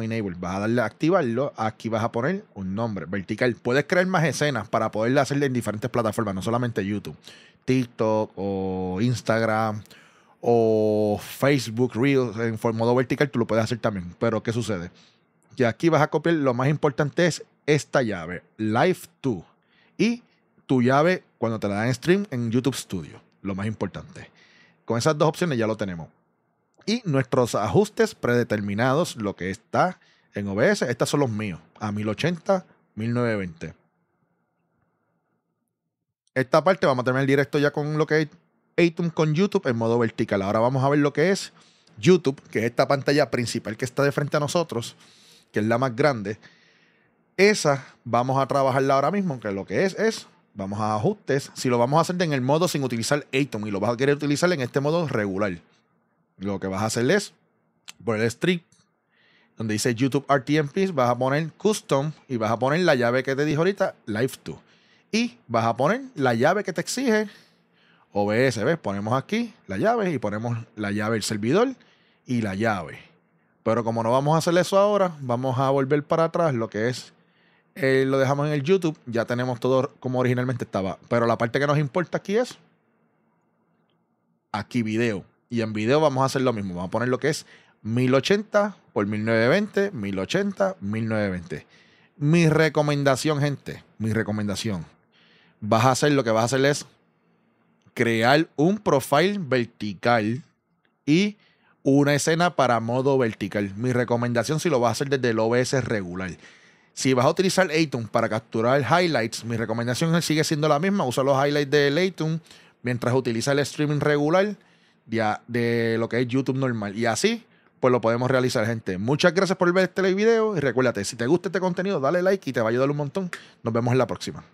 Enable. Vas a darle a activarlo. Aquí vas a poner un nombre vertical. Puedes crear más escenas para poderle hacerle en diferentes plataformas, no solamente YouTube. TikTok o Instagram o Facebook Reels en modo vertical, tú lo puedes hacer también. Pero ¿qué sucede? Que aquí vas a copiar, lo más importante es esta llave, Live 2. Y tu llave cuando te la dan en stream en YouTube Studio, lo más importante. Con esas dos opciones ya lo tenemos. Y nuestros ajustes predeterminados, lo que está en OBS, estos son los míos, a 1080, 1920. Esta parte vamos a terminar directo ya con lo que es Atom con YouTube en modo vertical. Ahora vamos a ver lo que es YouTube, que es esta pantalla principal que está de frente a nosotros, que es la más grande. Esa vamos a trabajarla ahora mismo, que lo que es es, vamos a ajustes. Si lo vamos a hacer en el modo sin utilizar Atom y lo vas a querer utilizar en este modo regular, lo que vas a hacer es por el strip donde dice YouTube RTMP, vas a poner Custom y vas a poner la llave que te dijo ahorita, Live 2. Y vas a poner la llave que te exige OBS. ¿Ves? Ponemos aquí la llave y ponemos la llave del servidor y la llave. Pero como no vamos a hacer eso ahora, vamos a volver para atrás lo que es eh, lo dejamos en el YouTube, ya tenemos todo como originalmente estaba. Pero la parte que nos importa aquí es aquí video. Y en video vamos a hacer lo mismo. Vamos a poner lo que es 1080 por 1920, 1080, 1920. Mi recomendación, gente, mi recomendación vas a hacer, lo que vas a hacer es crear un profile vertical y una escena para modo vertical. Mi recomendación si lo vas a hacer desde el OBS regular. Si vas a utilizar Atom para capturar highlights, mi recomendación sigue siendo la misma. Usa los highlights de Atom mientras utiliza el streaming regular de, lo que es YouTube normal. Y así, pues lo podemos realizar, gente. Muchas gracias por ver este video y recuérdate, si te gusta este contenido, dale like y te va a ayudar un montón. Nos vemos en la próxima.